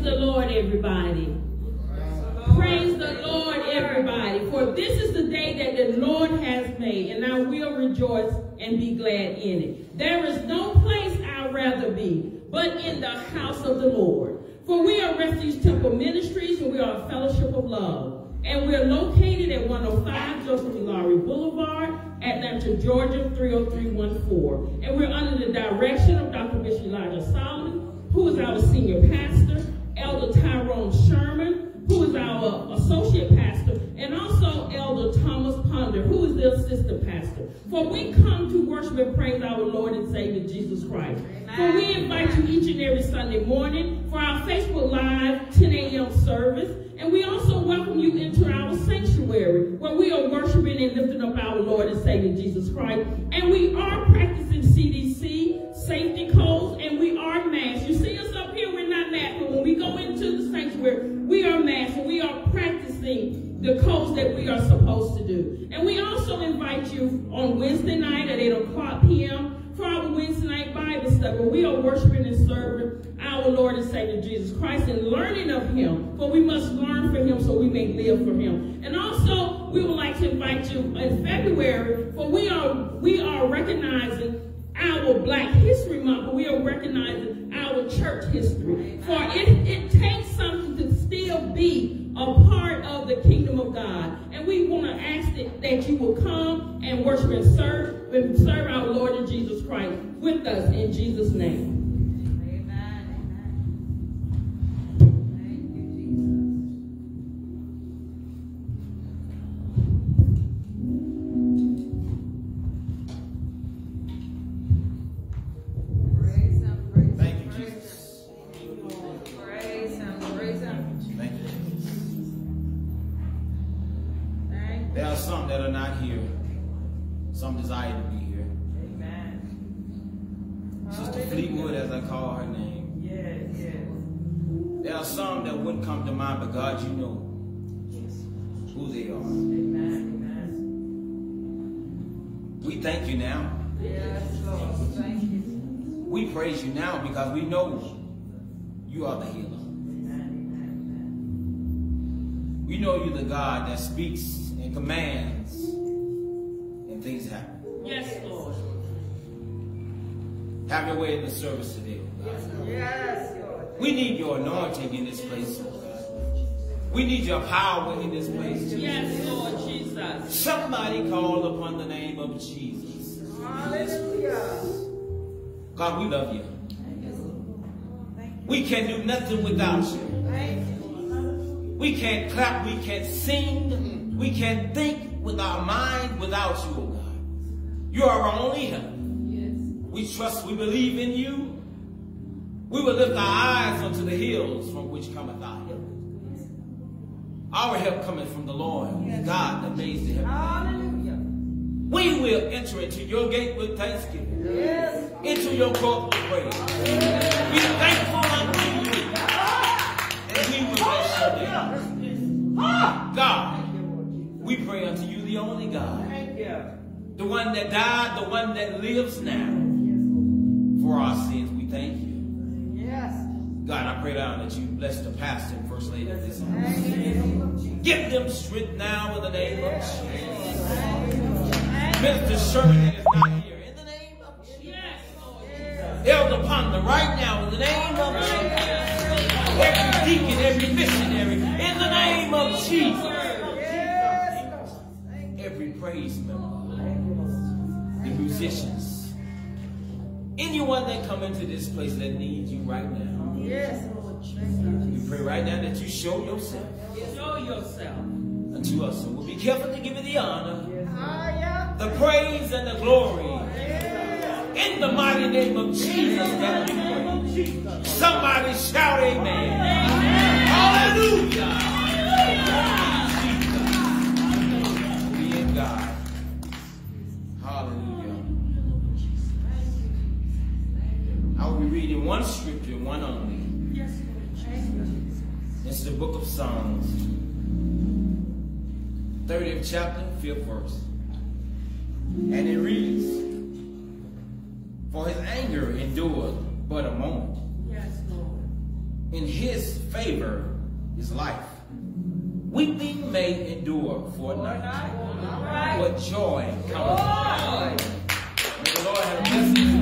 Praise the Lord, everybody. Praise the Lord, everybody. For this is the day that the Lord has made, and I will rejoice and be glad in it. There is no place I'd rather be but in the house of the Lord. For we are Refuge Temple Ministries, and we are a fellowship of love. And we're located at 105 Joseph Lowery Boulevard, Atlanta, Georgia, 30314. And we're under the direction of Dr. Bishop Elijah Solomon, who is our senior pastor, Elder Tyrone Sherman, who is our associate pastor, and also Elder Thomas Ponder, who is the assistant pastor. For we come to worship and praise our Lord and Savior Jesus Christ. For we invite you each and every Sunday morning for our Facebook Live 10 a.m. service. And we also welcome you into our sanctuary where we are worshiping and lifting up our Lord and Savior Jesus Christ. And we are practicing CDC, safety codes, and we are masked. You see sanctuary, we are and we are practicing the codes that we are supposed to do. And we also invite you on Wednesday night at 8 o'clock p.m for our Wednesday night Bible study where we are worshiping and serving our Lord and Savior Jesus Christ and learning of him. For we must learn from him so we may live for him. And also, we would like to invite you in February, for we are we are recognizing our Black History Month, but we are recognizing our church history. For it, it takes something to still be a part of the kingdom of God. And we want to ask that, that you will come and worship and serve, and serve our Lord and Jesus Christ with us in Jesus' name. Praise you now because we know you are the healer. We know you're the God that speaks and commands and things happen. Yes, Lord. Have your way in the service today, oh Yes, Lord. We need your anointing in this place, We need your power in this place. Yes, Lord Jesus. Somebody call upon the name of Jesus. Hallelujah. God, we love you. We can do nothing without you. We can't clap, we can't sing, we can't think with our mind without you, oh God. You are our only help. We trust, we believe in you. We will lift our eyes unto the hills from which cometh our help. Our help cometh from the Lord, God that made the heaven. We will enter into your gate with thanksgiving. Yes into your court with praise. Be thankful unto you. And we will bless your name. God, we pray unto you, the only God. The one that died, the one that lives now. For our sins, we thank you. God, I pray now that you bless the pastor and first lady of this house. Give them strength now in the name of Jesus. Minister Sherman is not here. In the name of Jesus. Elder Ponder, right now, in the name of Jesus. Every deacon, every missionary, in the name of Jesus. Every praise member, the musicians, anyone that come into this place that needs you right now. Yes, We pray right now that you show yourself. Show yourself. Unto us. And we'll be careful to give you the honor, ah, the praise, and the glory. In the mighty name of Jesus that we pray. Somebody shout amen. Hallelujah. Be It's the book of Psalms. 30th chapter, 5th verse. And it reads, for his anger endured but a moment. Yes, Lord. in his favor is life. Weeping may endure for a night, but joy comes. May the Lord have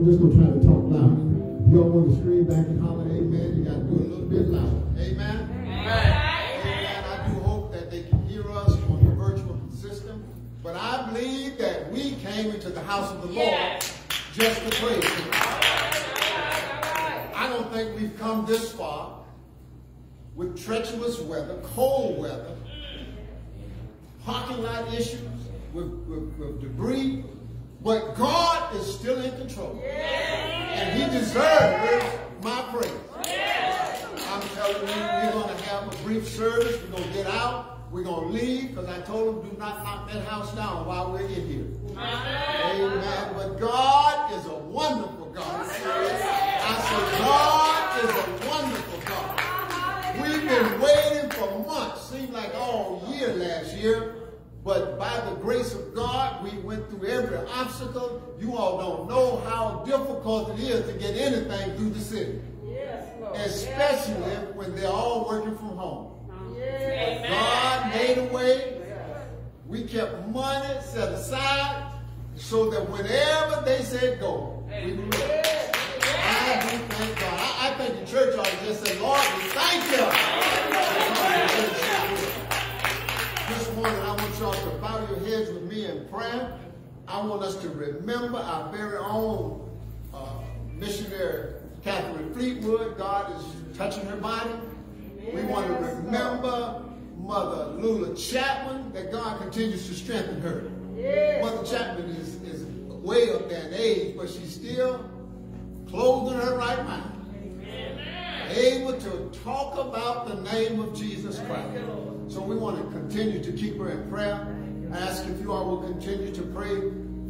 I'm just going to try to talk loud. If y'all want to scream back and holler, amen, you got to do it a little bit louder. Amen. Amen. I do hope that they can hear us on the virtual system. But I believe that we came into the house of the Lord just to praise Him. I don't think we've come this far with treacherous weather, cold weather, parking lot issues, with, with, with debris. But God is still in control. And He deserves my praise. I'm telling you, we're going to have a brief service. We're going to get out. We're going to leave because I told them do not knock that house down while we're in here. Amen. But God is a wonderful God. I say, God is a wonderful God. We've been waiting for months, seemed like all year last year. But by the grace of God, we went through every obstacle. You all don't know how difficult it is to get anything through the city especially when they're all working from home. God made a way. We kept money set aside so that whenever they said go, we would go. I do thank God. I, I think the church ought to just say, Lord, I want us to remember our very own uh, missionary Catherine Fleetwood. God is touching her body. We want to remember Mother Lula Chapman, that God continues to strengthen her. Mother Chapman is, is way up in age, but she's still clothed in her right mind. Able to talk about the name of Jesus Christ. So we want to continue to keep her in prayer. I ask if you all will continue to pray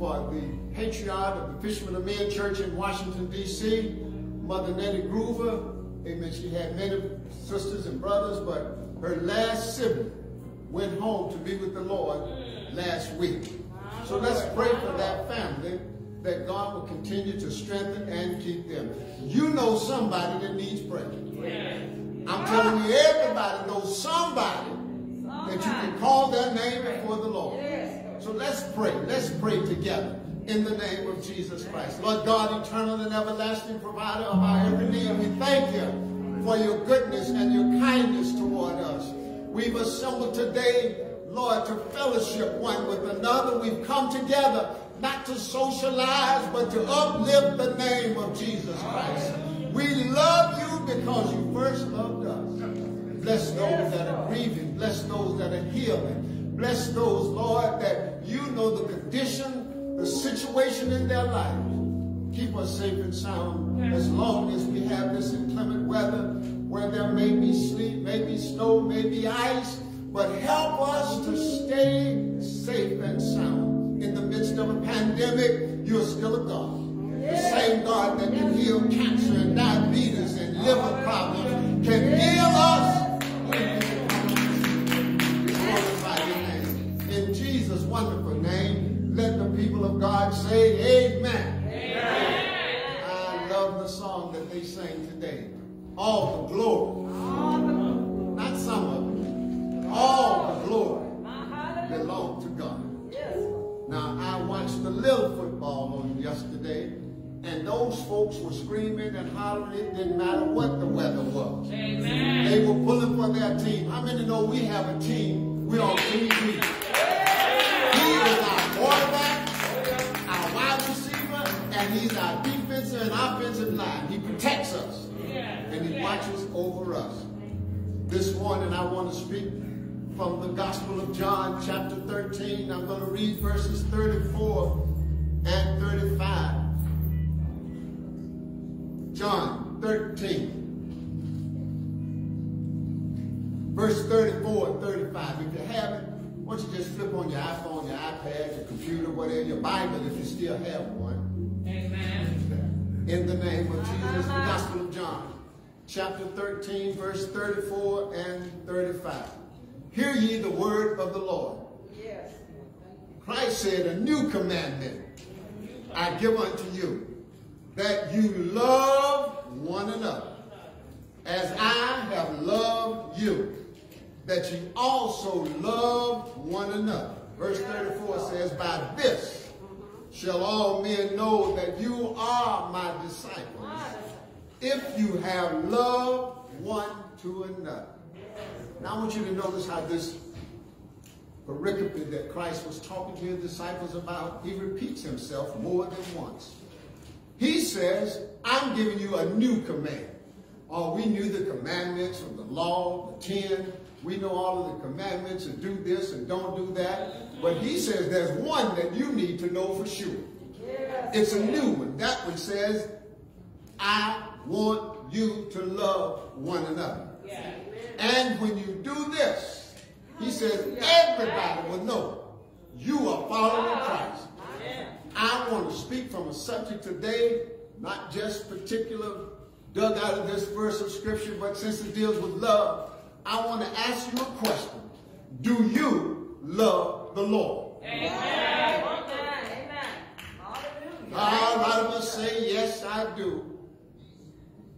for the patriarch of the Fishermen of Men Church in Washington, D.C., Mother Nettie Groover. Amen. She had many sisters and brothers, but her last sibling went home to be with the Lord last week. So let's pray for that family that God will continue to strengthen and keep them. You know somebody that needs prayer. I'm telling you, everybody knows somebody that you can call their name before the Lord. So let's pray. Let's pray together in the name of Jesus Christ. Lord God, eternal and everlasting provider of our every need, we thank you for your goodness and your kindness toward us. We've assembled today, Lord, to fellowship one with another. We've come together not to socialize, but to uplift the name of Jesus Christ. We love you because you first loved us. Bless those that are grieving. Bless those that are healing. Bless those, Lord, that you know the condition, the situation in their life. Keep us safe and sound as long as we have this inclement weather where there may be sleet, may be snow, may be ice, but help us to stay safe and sound. In the midst of a pandemic, you're still a God. The same God that can heal cancer and diabetes and liver problems can heal us that they sang today. All the glory. Not some of it. All the glory belong to God. Yes. Now, I watched the little football on yesterday, and those folks were screaming and hollering. It didn't matter what the weather was. Amen. They were pulling for their team. How many know we have a team? We're on Team Green. He is our quarterback, our wide receiver, and he's our defensive watches over us. This morning, I want to speak from the Gospel of John, chapter 13. I'm going to read verses 34 and 35. John 13. Verse 34 and 35. If you have it, why don't you just flip on your iPhone, your iPad, your computer, whatever, your Bible, if you still have one. Amen. In the name of Jesus, the Gospel of John, chapter 13, verse 34 and 35. Hear ye the word of the Lord. Yes. Christ said, A new commandment I give unto you, that you love one another, as I have loved you, that you also love one another. Verse 34 says, By this shall all men know that you are my disciples, if you have love one to another. Now I want you to notice how this pericope that Christ was talking to his disciples about, he repeats himself more than once. He says, I'm giving you a new command. Oh, we knew the commandments from the law, the ten. We know all of the commandments and do this and don't do that. But he says there's one that you need to know for sure. It's a new one. That one says, I want you to love one another. And when you do this, he says everybody will know you are following Christ. I want to speak from a subject today, not just particular dug out of this verse of scripture, but since it deals with love, I want to ask you a question. Do you love the Lord? Amen. A lot of us say, yes, I do.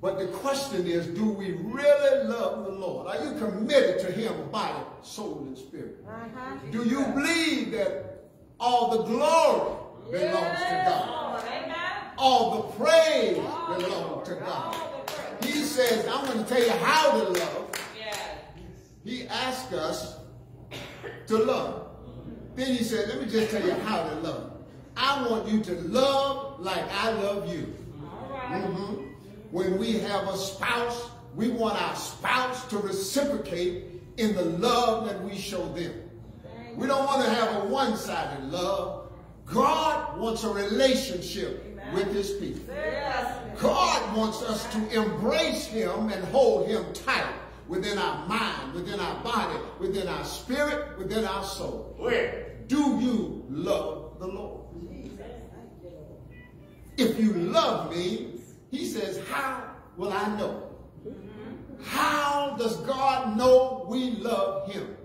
But the question is, do we really love the Lord? Are you committed to him, body, soul, and spirit? Uh-huh. Do you believe that all the glory belongs to God? All the praise belongs to God. He says, I want to tell you how to love. He asked us to love. Then he said, let me just tell you how to love. I want you to love like I love you. Mhm. When we have a spouse, we want our spouse to reciprocate in the love that we show them. We don't want to have a one-sided love. God wants a relationship with his people. God wants us to embrace him and hold him tight within our mind, within our body, within our spirit, within our soul. Where Do you love the Lord? If you love me, he says, how will I know? How does God know we love him?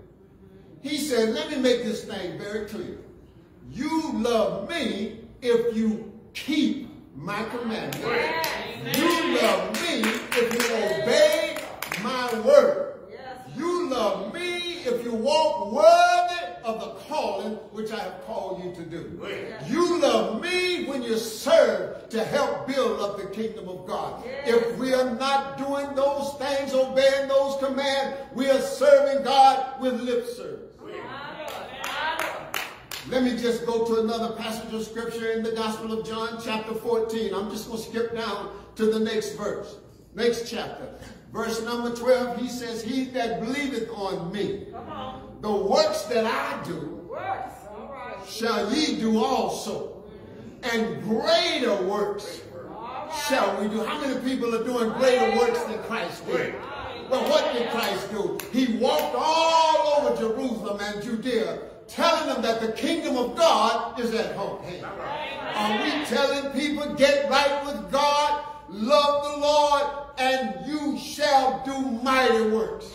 He said, let me make this thing very clear. You love me if you keep my commandments. You love me if you obey my word. You love me if you walk worthy of the calling which I have called you to do. You love me when you serve to help build up the kingdom of God. If we are not doing those things, obeying those commands, we are serving God with lip service. Let me just go to another passage of scripture in the Gospel of John, chapter 14. I'm just going to skip down to the next verse, next chapter. Verse number 12, he says, He that believeth on me, the works that I do, shall ye do also. And greater works shall we do. How many people are doing greater works than Christ did? Well, what did Christ do? He walked all over Jerusalem and Judea, telling them that the kingdom of God is at home. Hey, are we telling people, get right with God, love the Lord, and you shall do mighty works?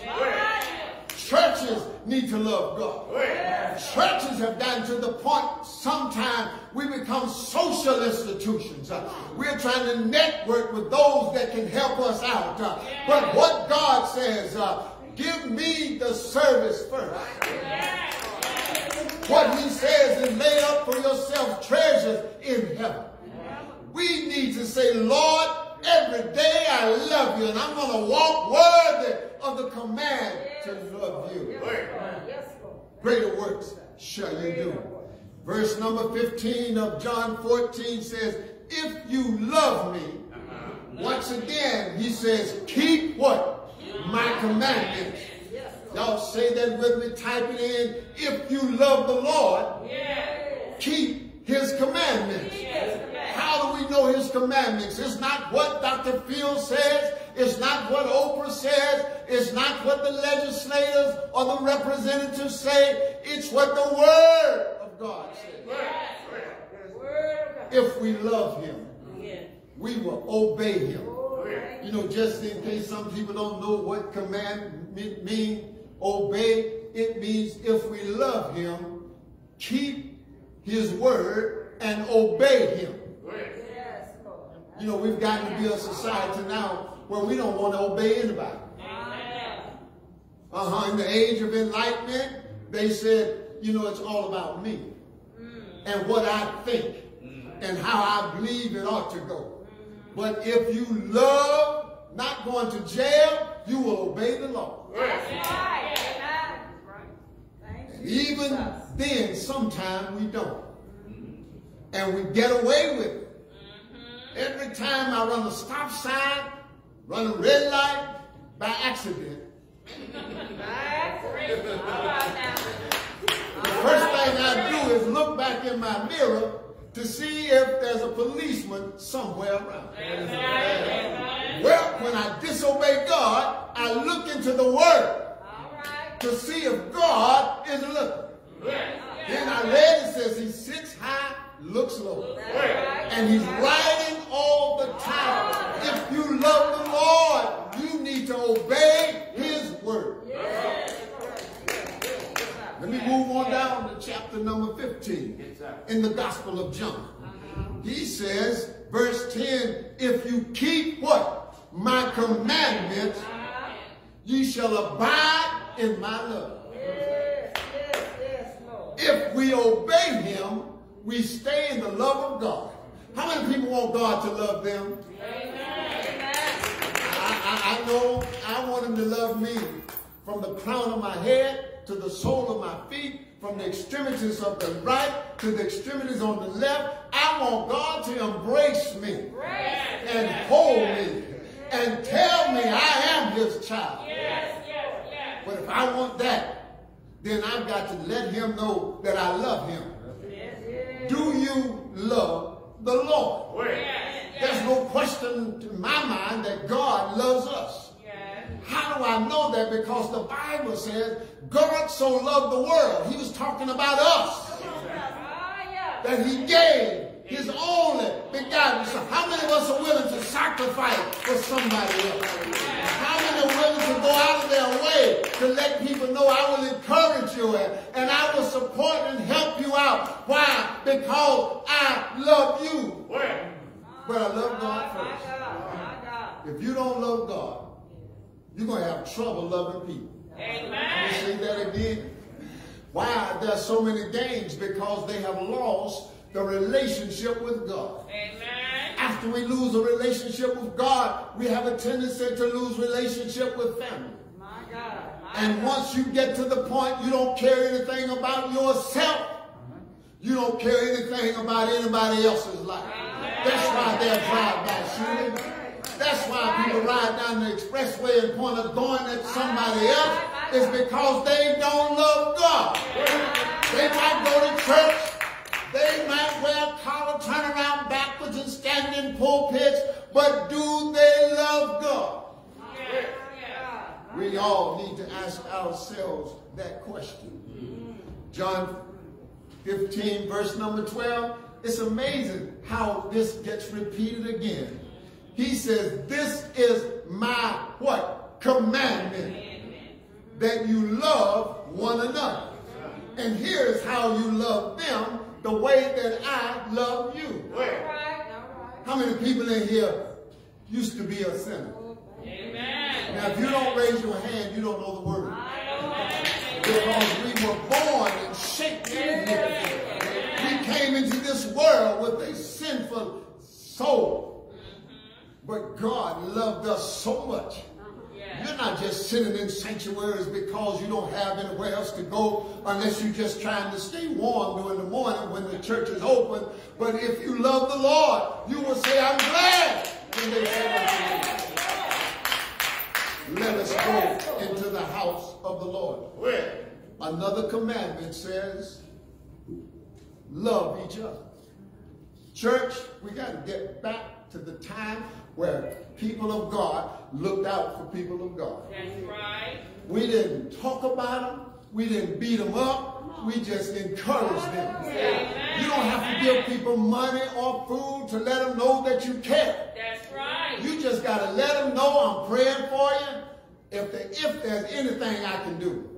Churches need to love God. Churches have gotten to the point sometimes we become social institutions. Uh, we're trying to network with those that can help us out. Uh, but what God says, uh, give me the service first. What he says is lay up for yourself treasures in heaven. We need to say, Lord, every day I love you and I'm going to walk worthy of the command to love you. Greater works shall you do. Verse number 15 of John 14 says, if you love me, once again, he says, keep what? My commandments. Y'all say that with me, type it in. If you love the Lord, keep his commandments. How do we know his commandments? It's not what Dr. Phil says. It's not what Oprah says. It's not what the legislators or the representatives say. It's what the word of God says. If we love him, we will obey him. You know, just in case some people don't know what command mean, obey, it means if we love him, keep his word and obey him. You know, we've gotten to be a society now where we don't want to obey anybody. Uh-huh. In the age of enlightenment, they said, you know, it's all about me and what I think mm. and how I believe it ought to go. But if you love not going to jail, you will obey the law. And even then, sometimes we don't. And we get away with it. Every time I run a stop sign, run a red light by accident, the first thing I do is look back in my mirror to see if there's a policeman somewhere around. Well, when I disobey God, I look into the Word to see if God is looking. Then I read it says he sits high, looks low. And he's riding all the time. If you love the Lord, you need to obey his word. Let me move on down to chapter number 15 in the Gospel of John. He says, verse 10, if you keep what? My commandments, ye shall abide in my love. If we obey him, we stay in the love of God. How many people want God to love them? I, I, I know I want him to love me from the crown of my head to the sole of my feet, from the extremities of the right to the extremities on the left. I want God to embrace me and hold me and tell me I am his child. But if I want that, then I've got to let him know that I love him. Do you love the Lord? There's no question in my mind that God loves us. How do I know that? Because the Bible says God so loved the world. He was talking about us. That he gave his only begotten son. How many of us are willing to sacrifice for somebody else? How many are willing to go out of their way to let people know I will encourage you and, and I will support and help you out? Why? Because I love you. Where? But I love God first. If you don't love God, you're going to have trouble loving people. Amen. Let me say that again. Why there's so many games? Because they have lost the relationship with God. Amen. After we lose a relationship with God, we have a tendency to lose relationship with family. My God. My and God. once you get to the point you don't care anything about yourself, you don't care anything about anybody else's life. That's why they're drive-by shooting. That's why people ride down the expressway and point a gun at somebody else. Is because they don't love God. They might go to church. They might wear collar, turn around backwards and stand in pulpits. But do they love God? We all need to ask ourselves that question. John 15, verse number 12. It's amazing how this gets repeated again. He says, this is my what? Commandment. That you love one another. And here's how you love them the way that I love you. All right. How many people in here used to be a sinner? Amen. Now, if you don't raise your hand, you don't know the word. Because we were born and shaped in here. We came into this world with a sinful soul. But God loved us so much. You're not just sitting in sanctuaries because you don't have anywhere else to go unless you're just trying to stay warm during the morning when the church is open. But if you love the Lord, you will say, I'm glad when they say let us go into the house of the Lord. Another commandment says, love each other. Church, we got to get back to the time where people of God looked out for people of God. That's right. We didn't talk about them. We didn't beat them up. We just encouraged them. Amen. You don't have to give people money or food to let them know that you care. That's right. You just got to let them know I'm praying for you. If, there, if there's anything I can do,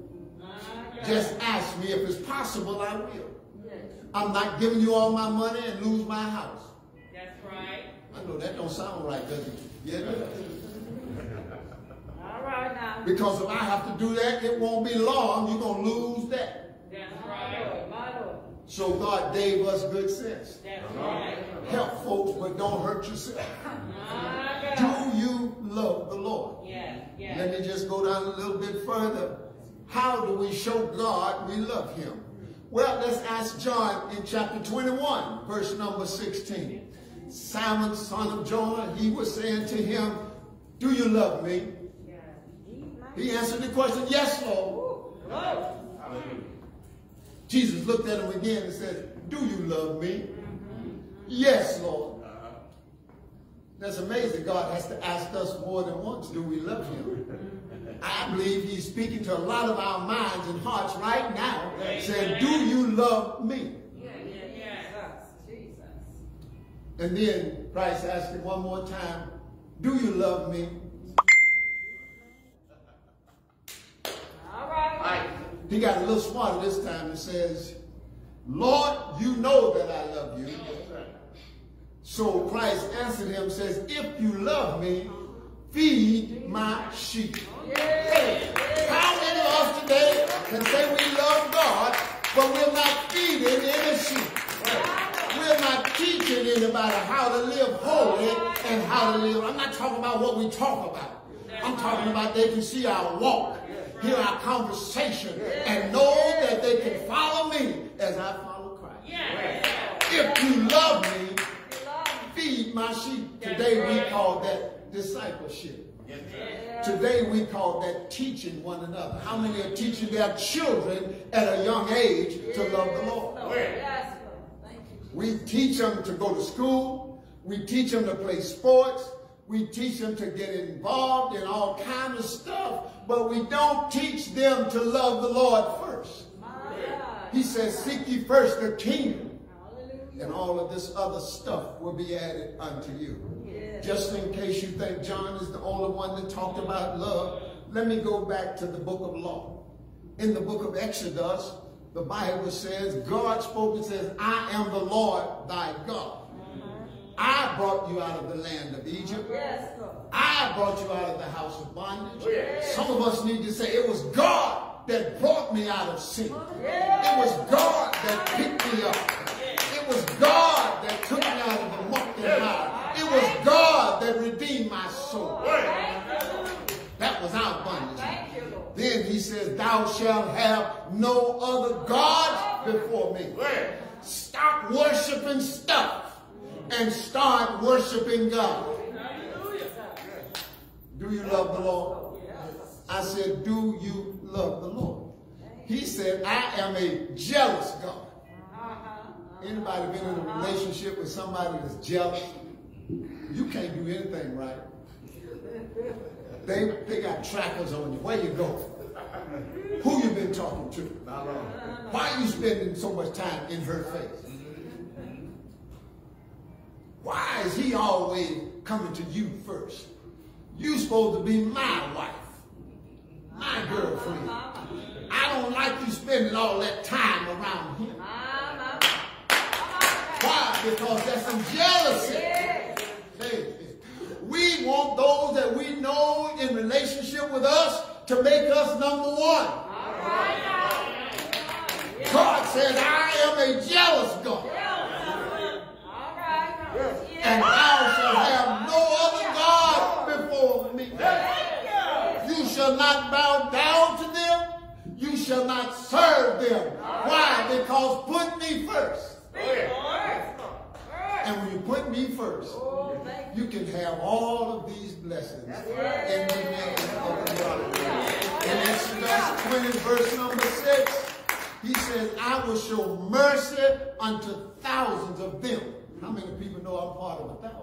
uh-huh. just ask me. If it's possible, I will. I'm not giving you all my money and lose my house. I know that don't sound right, does it? Yeah, it does. All right now. Because if I have to do that, it won't be long. You're going to lose that. That's right. My Lord. So God gave us good sense. That's right. Help folks, but don't hurt yourself. Do you love the Lord? Yeah, yeah. Let me just go down a little bit further. How do we show God we love him? Well, let's ask John in chapter 21, verse number 16. Simon, son of Jonah, he was saying to him, Do you love me? He answered the question, Yes, Lord. Jesus looked at him again and said, Do you love me? Yes, Lord. That's amazing. God has to ask us more than once, do we love him? I believe he's speaking to a lot of our minds and hearts right now, saying, do you love me? Yeah. Jesus. And then Christ asked him one more time, do you love me? All right. He got a little smarter this time and says, Lord, you know that I love you. So Christ answered him, says, if you love me, feed my sheep. How many of us today can say we love God, but we're not feeding any sheep? We're not teaching anybody how to live holy and how to live. I'm not talking about what we talk about. I'm talking about they can see our walk, hear our conversation, and know that they can follow me as I follow Christ. If you love me, feed my sheep. Today we call that discipleship. Today we call that teaching one another. How many are teaching their children at a young age to love the Lord? Yes, Lord. Thank you, Jesus. We teach them to go to school. We teach them to play sports. We teach them to get involved in all kinds of stuff. But we don't teach them to love the Lord first. He says, seek ye first the kingdom, and all of this other stuff will be added unto you. Yes. Just in case you think John is the only one that talked about love, let me go back to the book of law. In the book of Exodus, the Bible says, God spoke and says, I am the Lord thy God. Uh-huh. I brought you out of the land of Egypt. Yes, I brought you out of the house of bondage. Oh, Some of us need to say, it was God that brought me out of sin. Oh, it was God that picked me up. It was God that took me out of the muck and mire. It was God that redeemed my soul. Oh, that was our bondage. Thank you, Lord. Then he says, thou shalt have no other God before me. Stop worshiping stuff and start worshiping God. Do you love the Lord? I said, do you love the Lord? He said, I am a jealous God. Anybody been in a relationship with somebody that's jealous? You can't do anything right. They, they got trackers on you. Where you go? Who you been talking to? Why are you spending so much time in her face? Why is he always coming to you first? You supposed to be my wife, my girlfriend. I don't like you spending all that time around him. Why? Because there's some jealousy. Want those that we know in relationship with us to make us number one. God says, I am a jealous God. And thou shalt have no other God before me. You shall not bow down to them. You shall not serve them. Why? Because put me first. And when you put me first, you can have all of these blessings in the name of the Lord. In Exodus 20, verse number 6, he says, I will show mercy unto thousands of them. How many people know I'm part of a thousand?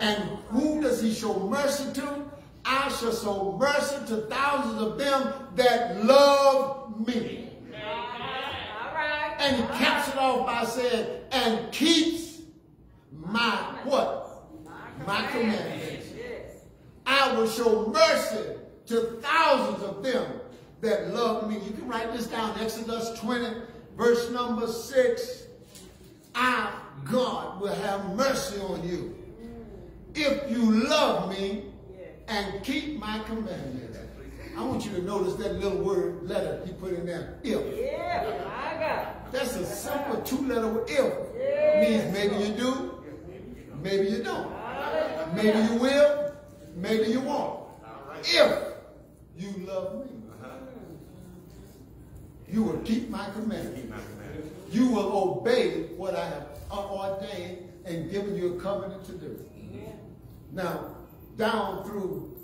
And who does he show mercy to? I shall show mercy to thousands of them that love me. All right. And he caps it off by saying, and keeps my what? My commandments. I will show mercy to thousands of them that love me. You can write this down, Exodus 20, verse number 6. I, God, will have mercy on you if you love me and keep my commandments. I want you to notice that little word letter he put in there, if. Yeah, my God. That's a simple two-letter word, if. Means maybe you do, maybe you don't. Maybe you will, maybe you won't. If you love me, you will keep my commandments. You will obey what I have ordained and given you a covenant to do. Now, down through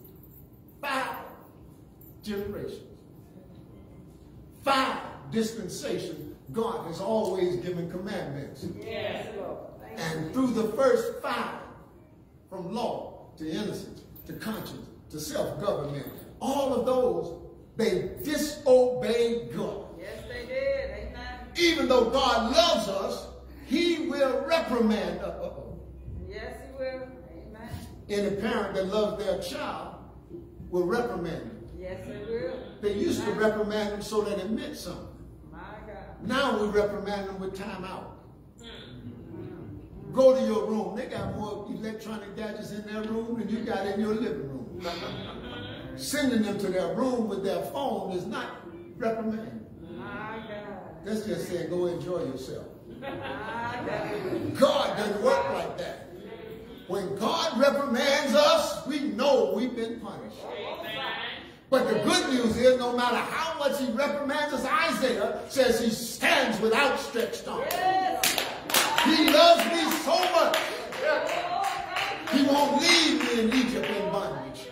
five generations, five dispensations, God has always given commandments. Yes, Lord. And through the first five, from law to innocence to conscience to self-government, all of those, they disobeyed God. Yes, they did. Amen. Even though God loves us, he will reprimand us. Yes, he will. Amen. Any parent that loves their child will reprimand them. Yes, they will. They used to reprimand them so that it meant something. My God. Now we reprimand them with time out. Go to your room. They got more electronic gadgets in their room than you got in your living room. Sending them to their room with their phone is not reprimand. That's just saying go enjoy yourself. God. Doesn't work like that. When God reprimands us, we know we've been punished. But the good news is, no matter how much he reprimands us, Isaiah says he stands with outstretched arms. Yes. He loves me so much, he won't leave me in Egypt in bondage.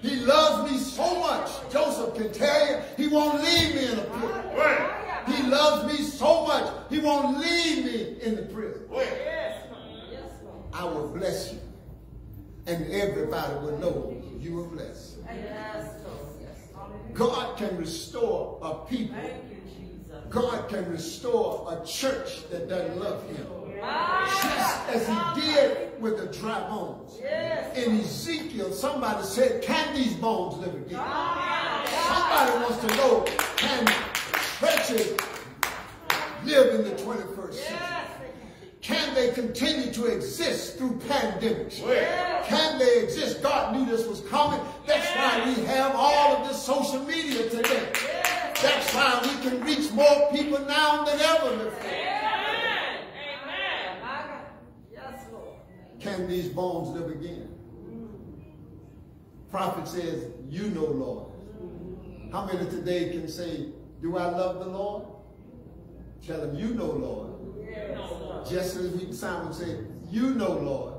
He loves me so much, Joseph can tell you, he won't leave me in a pit. He loves me so much, he won't leave me in the prison. you. Yes. Yes, Lord. I will bless you, and everybody will know you were blessed. Yes, Lord. Yes. God can restore a people. Thank you, Jesus. God can restore a church that doesn't love him. Just as he did with the dry bones. In Ezekiel, somebody said, can these bones live again? Ah. Somebody wants to know, can churches live in the 21st century? Can they continue to exist through pandemics? Can they exist? God knew this was coming. That's why we have all of this social media today. That's why we can reach more people now than ever before. Amen. Amen. Yes, Lord. Can these bones live again? Prophet says, you know, Lord. How many today can say, do I love the Lord? Tell him, you know, Lord. Just as we Simon said, you know, Lord.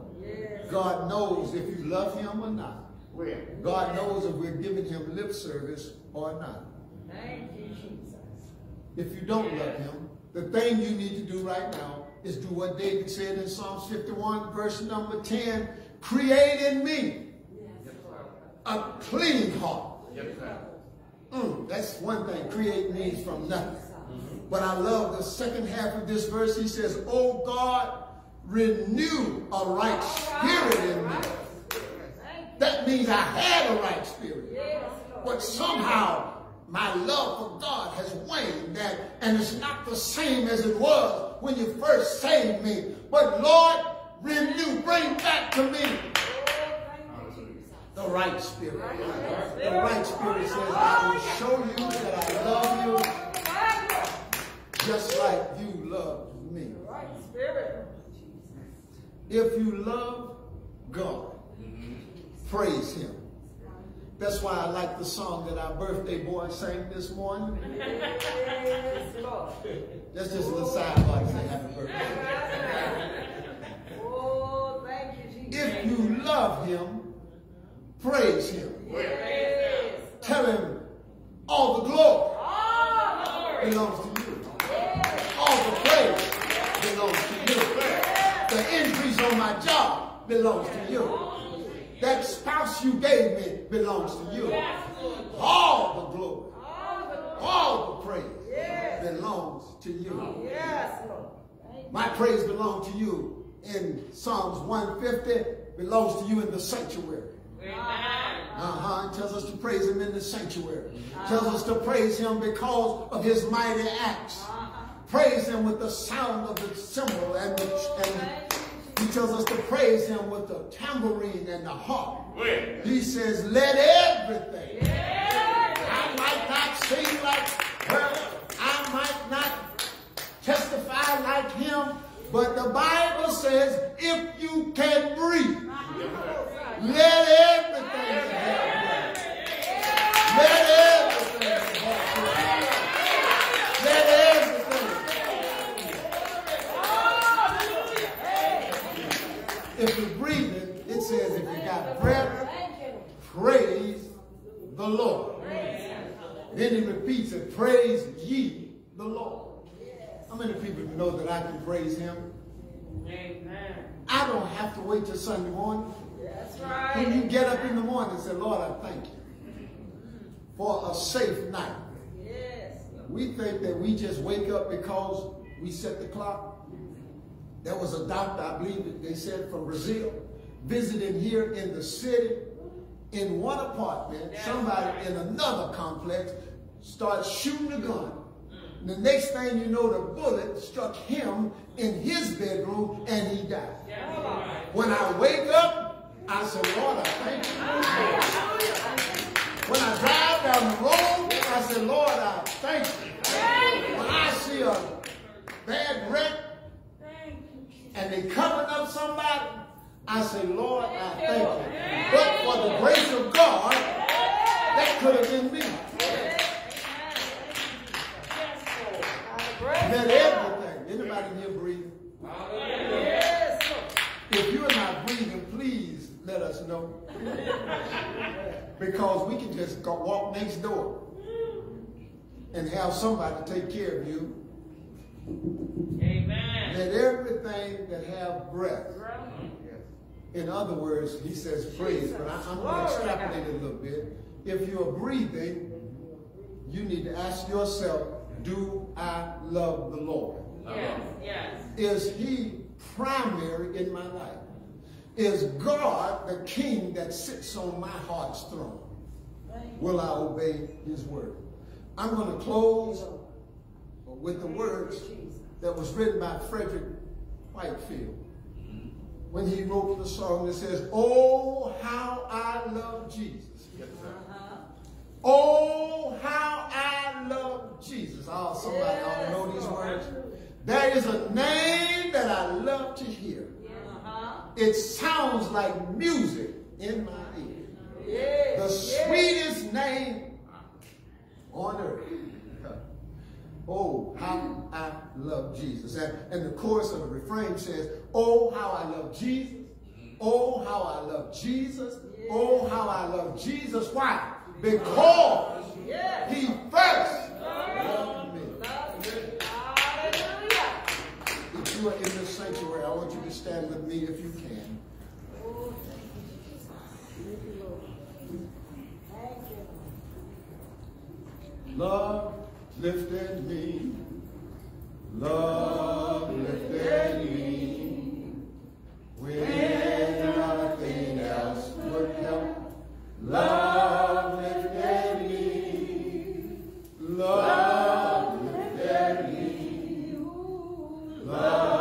God knows if you love him or not. God knows if we're giving him lip service or not. Thank you, Jesus. If you don't love him, the thing you need to do right now is do what David said in Psalms 51, verse number 10. Create in me a clean heart. Mm, that's one thing. Create means from nothing. But I love the second half of this verse. He says, Oh God, renew a right spirit in me. That means I had a right spirit. But somehow my love for God has waned that, and it's not the same as it was when you first saved me. But Lord, renew, bring back to me the right spirit. The right spirit says, I will show you that I love you just like you loved me. If you love God, praise him. That's why I like the song that our birthday boy sang this morning. Yes, Lord. That's just a little sidebar to say happy birthday. Oh, thank you, Jesus. If you love him, praise him. Yes. Tell him all the glory Oh, belongs to you. All the praise belongs to you. The increase on my job belongs to you. That spouse you gave me belongs to you. All the glory, all the praise belongs to you. Yes, My praise belongs to you in Psalms 150, belongs to you in the sanctuary. Uh-huh. It tells us to praise him in the sanctuary. Tells us to praise him because of his mighty acts. Praise him with the sound of the cymbal and, the, and he tells us to praise him with the tambourine and the harp. He says, let everything. I might not sing like, well, I might not testify like him, but the Bible says, if you can breathe, let everything. Let everything that have breath. Let everything. If you're breathing, it says if you got breath, praise the Lord. Then he repeats it, praise ye the Lord. How many people know that I can praise him? Amen. I don't have to wait till Sunday morning. That's right. When you get up in the morning and say, Lord, I thank you for a safe night. Yes. We think that we just wake up because we set the clock. There was a doctor, I believe they said from Brazil, visiting here in the city. In one apartment, somebody in another complex starts shooting a gun. The next thing you know, the bullet struck him in his bedroom and he died. When I wake up, I say, Lord, I thank you. When I drive down the road, I say, Lord, I thank you. When I see a bad wreck and they covering up somebody, I say, Lord, I thank you. But for the grace of God, that could have been me. Let everything, anybody here breathing? Yes, If you're not breathing, please let us know. because we can just go walk next door and have somebody take care of you. Amen. Let everything that have breath. In other words, he says praise, but I, I'm going to extrapolate it a little bit. If you're breathing, you need to ask yourself, do I love the Lord? Yes, yes. Is he primary in my life? Is God the king that sits on my heart's throne? Will I obey his word? I'm going to close with the words that was written by Frederick Whitefield when he wrote the song that says, Oh, how I love Jesus. Uh-huh. Oh, how I love Jesus. Oh, somebody ought to know these words. There is a name that I love to hear. Uh-huh. It sounds like music in my ear. The sweetest name on earth. Oh, how I love Jesus. And, and the chorus of the refrain says, Oh, how I love Jesus. Oh, how I love Jesus. Oh, how I love Jesus. Why? Because he first loved me. Hallelujah. If you are in this sanctuary, I want you to stand with me if you can. Love lifted me. Love lifted me. When nothing else would help, love lifted me. Love lifted me. Love